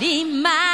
Marimar.